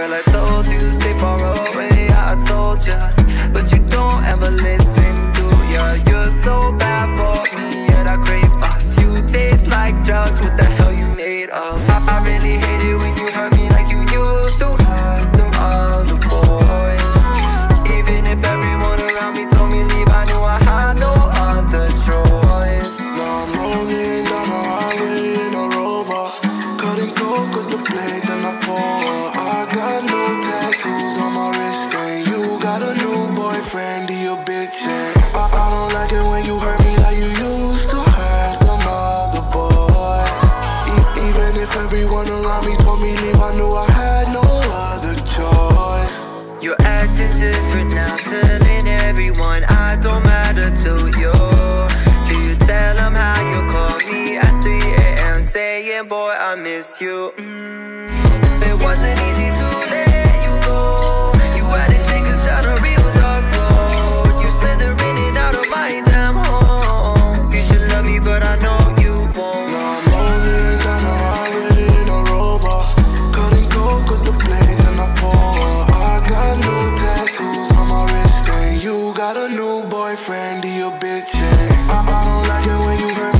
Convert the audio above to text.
Girl, I told you, stay far away, I told ya But you don't ever listen, do ya? You're so bad for me, yet I crave us. You taste like drugs, what the hell you made of? I, I really hate it when you hurt me like you used to hurt them other boys. Even if everyone around me told me leave, I knew I had no other choice. Now I'm rolling down the highway in a rover. Cutting coke with the blade and I pour boyfriend, he a bitch And I, I don't like it when you hurt me like you used to hurt them other boys e- Even if everyone around me told me leave I knew I had no other choice You're acting different now, telling everyone I don't matter to you. Do you tell them how you call me at 3 a.m. saying, Boy, I miss you? Mm, it wasn't easy got a new boyfriend, he a bitch. Yeah. I, I don't like it when you hurt me.